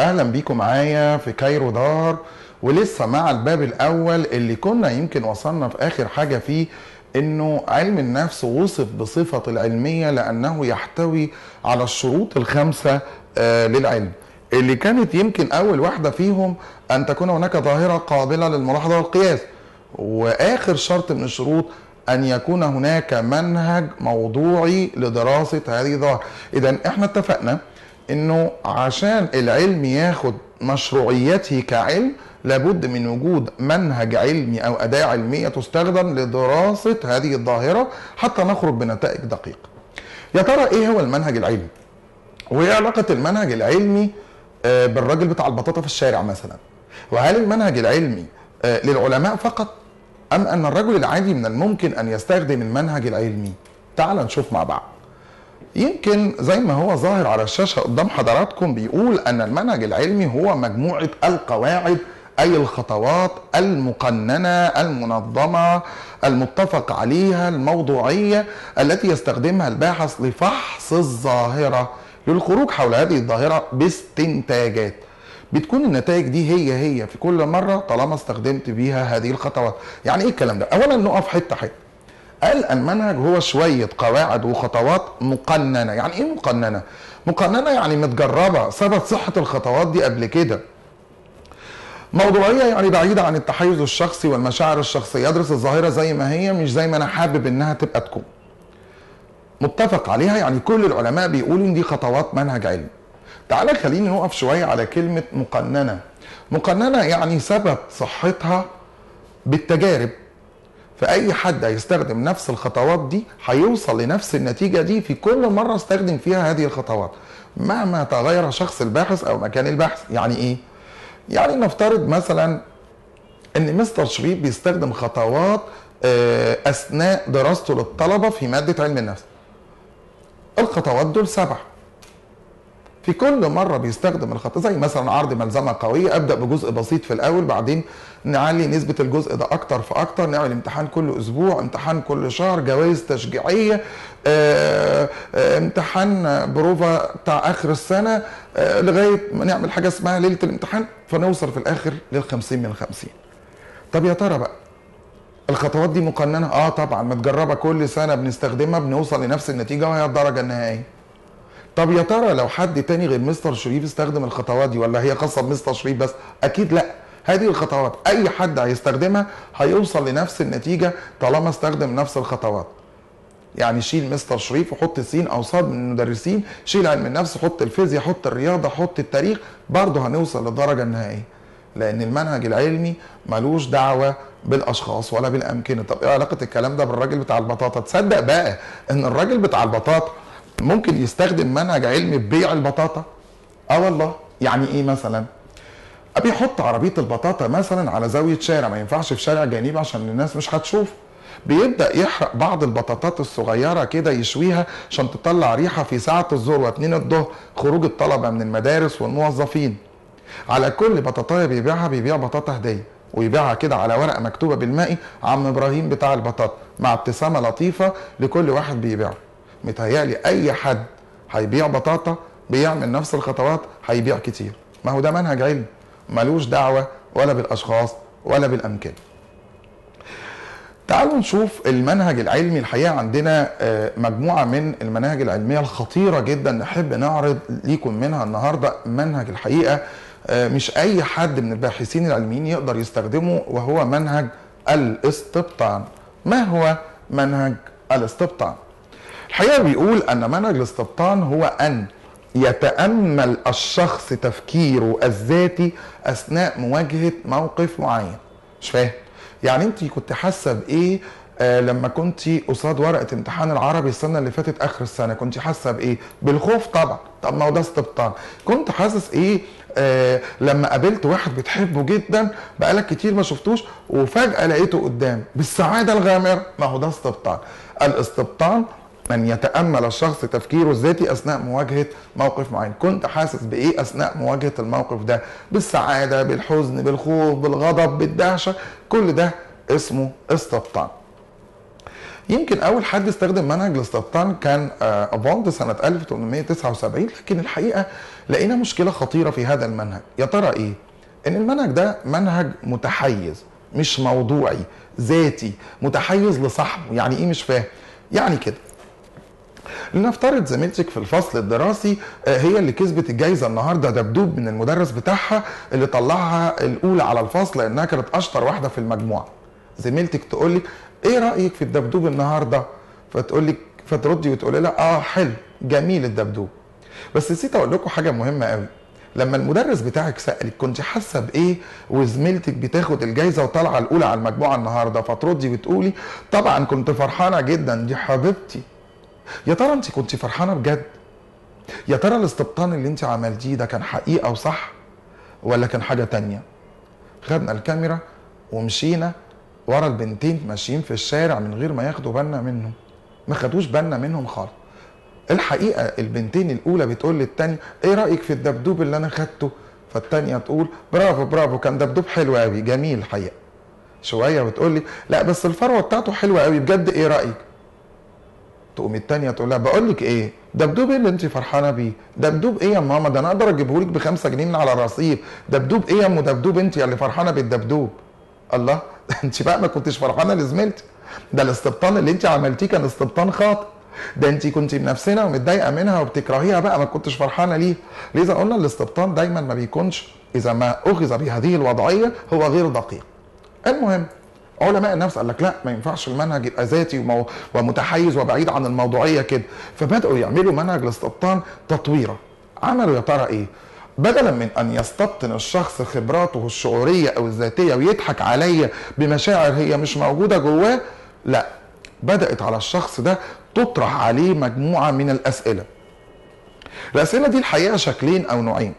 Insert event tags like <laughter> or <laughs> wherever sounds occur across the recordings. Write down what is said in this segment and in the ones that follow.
أهلا بيكم معايا في كايرو دار ولسه مع الباب الأول اللي كنا يمكن وصلنا في آخر حاجة فيه إنه علم النفس وصف بصفة العلمية لأنه يحتوي على الشروط الخمسة آه للعلم. اللي كانت يمكن أول واحدة فيهم أن تكون هناك ظاهرة قابلة للملاحظة والقياس. وآخر شرط من الشروط أن يكون هناك منهج موضوعي لدراسة هذه الظاهرة. اذا إحنا اتفقنا إنه عشان العلم ياخد مشروعيته كعلم لابد من وجود منهج علمي أو أداة علمية تستخدم لدراسة هذه الظاهرة حتى نخرج بنتائج دقيقة. يا ترى إيه هو المنهج العلمي؟ وإيه علاقة المنهج العلمي آه، بالراجل بتاع البطاطا في الشارع مثلا؟ وهل المنهج العلمي آه، للعلماء فقط؟ أم أن الرجل العادي من الممكن أن يستخدم المنهج العلمي؟ تعال نشوف مع بعض. يمكن زي ما هو ظاهر على الشاشة قدام حضراتكم بيقول أن المنهج العلمي هو مجموعة القواعد أي الخطوات المقننة المنظمة المتفق عليها الموضوعية التي يستخدمها الباحث لفحص الظاهرة للخروج حول هذه الظاهرة باستنتاجات. بتكون النتائج دي هي هي في كل مرة طالما استخدمت بيها هذه الخطوات. يعني إيه الكلام ده؟ اولا نقف حتة حتة. قال المنهج هو شوية قواعد وخطوات مقننة. يعني إيه مقننة؟ مقننة يعني متجربة ثبت صحة الخطوات دي قبل كده. موضوعية يعني بعيدة عن التحيز الشخصي والمشاعر الشخصية. يدرس الظاهرة زي ما هي مش زي ما أنا حابب إنها تبقى تكون. متفق عليها يعني كل العلماء بيقولوا إن دي خطوات منهج علمي. تعالى خليني نقف شوية على كلمة مقننة. مقننة يعني ثبت صحتها بالتجارب. فأي حد هيستخدم نفس الخطوات دي هيوصل لنفس النتيجة دي في كل مرة استخدم فيها هذه الخطوات. مهما تغير شخص الباحث أو مكان البحث يعني إيه؟ يعني نفترض مثلا إن مستر شريف بيستخدم خطوات آه، أثناء دراسته للطلبة في مادة علم النفس. الخطوات دول سبعه في كل مرة بيستخدم الخط زي مثلا عرض ملزمة قوية أبدأ بجزء بسيط في الأول بعدين نعلي نسبة الجزء ده أكتر فاكتر نعمل امتحان كل أسبوع امتحان كل شهر جوائز تشجيعية آه، آه، امتحان بروفا بتاع آخر السنة آه، لغاية ما نعمل حاجة اسمها ليلة الامتحان فنوصل في الآخر لل 50 من 50 طب يا ترى بقى الخطوات دي مقننة؟ آه طبعا متجربة كل سنة بنستخدمها بنوصل لنفس النتيجة وهي الدرجة النهائية. طب يا ترى لو حد تاني غير مستر شريف استخدم الخطوات دي ولا هي خاصه بمستر شريف بس؟ أكيد لأ. هذه الخطوات أي حد هيستخدمها هيوصل لنفس النتيجة طالما استخدم نفس الخطوات. يعني شيل مستر شريف وحط سين أو صاد من المدرسين شيل علم النفس حط الفيزياء حط الرياضة حط التاريخ برضه هنوصل للدرجة النهائية. لأن المنهج العلمي ملوش دعوة بالأشخاص ولا بالأمكنة. طب إيه علاقة الكلام ده بالراجل بتاع البطاطا؟ تصدق بقى إن الراجل بتاع البطاطا ممكن يستخدم منهج علمي ببيع البطاطا؟ آه والله. يعني إيه مثلا؟ بيحط عربية البطاطا مثلا على زاوية شارع ما ينفعش في شارع جانبي عشان الناس مش هتشوف. بيبدأ يحرق بعض البطاطات الصغيرة كده يشويها عشان تطلع ريحة في ساعة الظهر واتنين الظهر خروج الطلبة من المدارس والموظفين. على كل بطاطايه بيبيعها بيبيع بطاطا هدية ويبيعها كده على ورقة مكتوبة بالمائي عم إبراهيم بتاع البطاطا مع ابتسامة لطيفة لكل واحد بيبيعها متهيألي أي حد هيبيع بطاطا بيعمل نفس الخطوات هيبيع كتير. ما هو ده منهج علمي ملوش دعوة ولا بالأشخاص ولا بالأمكان. تعالوا نشوف المنهج العلمي. الحقيقة عندنا آه، مجموعة من المناهج العلمية الخطيرة جدا نحب نعرض ليكم منها النهارده منهج الحقيقة. آه، مش أي حد من الباحثين العلميين يقدر يستخدمه وهو منهج الاستبطان. ما هو منهج الاستبطان؟ الحقيقة بيقول أن منهج الاستبطان هو أن يتأمل الشخص تفكيره الذاتي أثناء مواجهة موقف معين. مش فاهم؟ يعني انت كنت حاسة بإيه؟ آه لما كنت قصاد ورقة امتحان العربي السنة اللي فاتت آخر السنة كنت حاسة بإيه؟ بالخوف طبعا. طب ما هو ده استبطان كنت حاسس إيه؟ آه لما قابلت واحد بتحبه جدا بقالك كتير ما شفتوش وفجأة لقيته قدام بالسعادة الغامرة. ما هو ده استبطان الاستبطان من يتأمل الشخص تفكيره الذاتي أثناء مواجهة موقف معين. كنت حاسس بإيه أثناء مواجهة الموقف ده؟ بالسعادة بالحزن بالخوف بالغضب بالدهشة. كل ده اسمه استبطان. يمكن أول حد استخدم منهج الاستبطان كان آه، أفونت سنة 1879 لكن الحقيقة لقينا مشكلة خطيرة في هذا المنهج. يا ترى إيه؟ إن المنهج ده منهج متحيز مش موضوعي ذاتي متحيز لصاحبه. يعني إيه مش فاهم؟ يعني كده. لنفترض زميلتك في الفصل الدراسي آه، هي اللي كسبت الجايزة النهارده دبدوب من المدرس بتاعها اللي طلعها الأولى على الفصل لأنها كانت أشطر واحدة في المجموعة. زميلتك تقول لك إيه رأيك في الدبدوب النهارده؟ فتقول لك فتردي وتقولي لها آه حلو جميل الدبدوب. بس نسيت أقول لكم حاجة مهمة قوي لما المدرس بتاعك سألك كنت حاسة بإيه وزميلتك بتاخد الجايزة وطالعة الأولى على المجموعة النهارده؟ فتردي وتقولي طبعا كنت فرحانة جدا دي حبيبتي. يا ترى انت كنت فرحانة بجد؟ يا ترى الاستبطان اللي انت عملتيه ده كان حقيقة وصح؟ ولا كان حاجة تانية؟ خدنا الكاميرا ومشينا ورا البنتين ماشيين في الشارع من غير ما ياخدوا بالنا منهم. ما خدوش بالنا منهم خالص. الحقيقة البنتين الأولى بتقول للتانية إيه رأيك في الدبدوب اللي أنا خدته؟ فالتانية تقول برافو برافو كان دبدوب حلو قوي جميل الحقيقة شوية بتقول لي لا بس الفروة بتاعته حلوة قوي بجد إيه رأيك؟ تقوم التانية تقول لها بقول لك إيه دبدوب إيه اللي أنت فرحانة بيه؟ دبدوب إيه يا ماما؟ ده أنا أقدر أجيبه لك بخمسة جنيه من على الرصيف دبدوب إيه يا ام دبدوب أنت اللي فرحانة بالدبدوب الله <laughs> أنت بقى ما كنتش فرحانة لزميلتك. ده الاستبطان اللي أنت عملتيه كان استبطان خاطئ. ده أنت كنت منافسينها ومتضايقة منها وبتكرهيها بقى ما كنتش فرحانة ليه. لذا قلنا الاستبطان دايما ما بيكونش إذا ما أخذ بهذه الوضعية هو غير دقيق. المهم علماء النفس قال لك لا ما ينفعش المنهج يبقى ذاتي ومتحيز وبعيد عن الموضوعية كده. فبدأوا يعملوا منهج الاستبطان تطويرة. عملوا يا ترى إيه؟ بدلا من أن يستبطن الشخص خبراته الشعورية أو الذاتية ويضحك عليا بمشاعر هي مش موجودة جواه لا. بدأت على الشخص ده تطرح عليه مجموعة من الأسئلة. الأسئلة دي الحقيقة شكلين أو نوعين.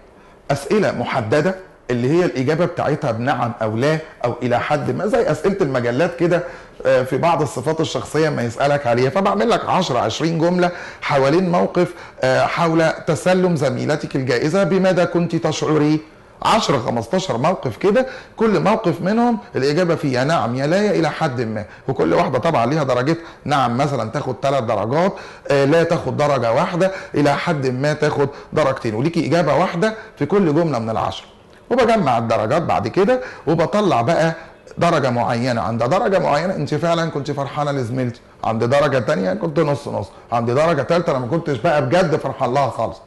أسئلة محددة اللي هي الإجابة بتاعتها بنعم أو لا أو إلى حد ما زي أسئلة المجلات كده آه، في بعض الصفات الشخصية ما يسألك عليها. فبعمل لك 10 20 جملة حوالين موقف آه، حول تسلم زميلتك الجائزة بماذا كنت تشعري؟ 10 15 موقف كده كل موقف منهم الإجابة فيه يا نعم يا لا يا إلى حد ما. وكل واحدة طبعا ليها درجات نعم مثلا تاخد ثلاث درجات آه لا تاخد درجة واحدة إلى حد ما تاخد درجتين. وليكي إجابة واحدة في كل جملة من العشر وبجمع الدرجات بعد كده وبطلع بقى درجة معينة. عند درجة معينة انت فعلا كنت فرحانة لزميلتي. عند درجة تانية كنت نص نص. عند درجة تالتة أنا ما كنتش بقى بجد فرحان لها خالص.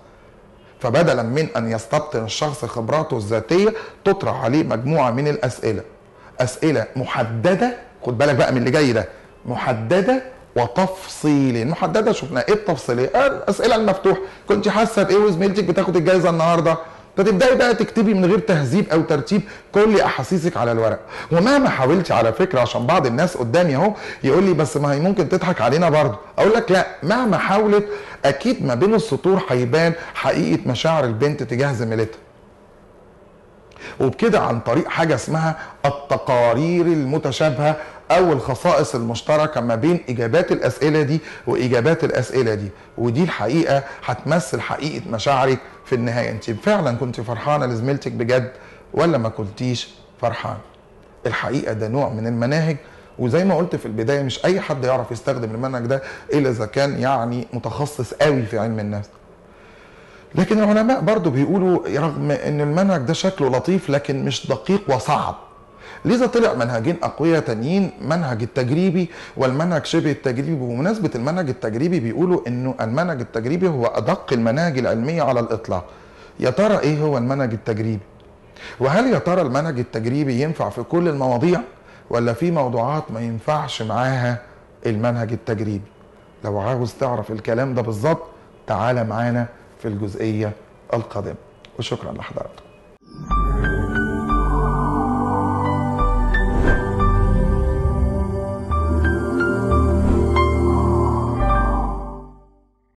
فبدلا من أن يستبطن الشخص خبراته الذاتية تطرح عليه مجموعة من الأسئلة. أسئلة محددة خد بالك بقى من اللي جاي ده محددة وتفصيلية. محدده شفنا إيه التفصيلية؟ الأسئلة المفتوحة. كنت حاسة بإيه وزميلتك بتاخد الجائزه النهارده؟ فتبدأي بقى تكتبي من غير تهذيب أو ترتيب كل أحاسيسك على الورق. ومهما حاولتي على فكرة عشان بعض الناس قدامي أهو يقول لي بس ما هي ممكن تضحك علينا برضه. أقول لك لا مهما حاولت أكيد ما بين السطور هيبان حقيقة مشاعر البنت تجاه زميلتها. وبكده عن طريق حاجة اسمها التقارير المتشابهة أو الخصائص المشتركة ما بين إجابات الأسئلة دي وإجابات الأسئلة دي. ودي الحقيقة هتمثل حقيقة مشاعرك في النهاية أنت فعلا كنت فرحانة لزميلتك بجد ولا ما كنتيش فرحان؟ الحقيقة ده نوع من المناهج وزي ما قلت في البداية مش أي حد يعرف يستخدم المنهج ده إلا إذا كان يعني متخصص قوي في علم النفس. لكن العلماء برضو بيقولوا رغم إن المنهج ده شكله لطيف لكن مش دقيق وصعب. لذا طلع منهجين أقوياء تانيين منهج التجريبي والمنهج شبه التجريبي. بمناسبة المنهج التجريبي بيقولوا إنه المنهج التجريبي هو أدق المناهج العلمية على الإطلاق. يا ترى إيه هو المنهج التجريبي؟ وهل يا ترى المنهج التجريبي ينفع في كل المواضيع ولا في موضوعات ما ينفعش معاها المنهج التجريبي؟ لو عاوز تعرف الكلام ده بالظبط تعالى معانا في الجزئية القادمة. وشكرا لحضراتكم.